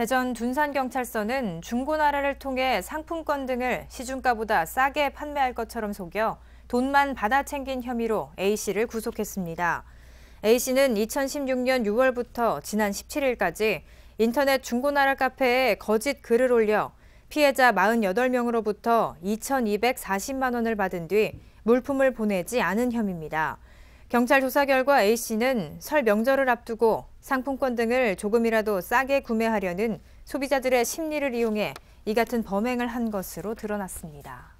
대전 둔산경찰서는 중고나라를 통해 상품권 등을 시중가보다 싸게 판매할 것처럼 속여 돈만 받아 챙긴 혐의로 A씨를 구속했습니다. A씨는 2016년 6월부터 지난 17일까지 인터넷 중고나라 카페에 거짓 글을 올려 피해자 48명으로부터 2,240만 원을 받은 뒤 물품을 보내지 않은 혐의입니다. 경찰 조사 결과 A씨는 설 명절을 앞두고 상품권 등을 조금이라도 싸게 구매하려는 소비자들의 심리를 이용해 이 같은 범행을 한 것으로 드러났습니다.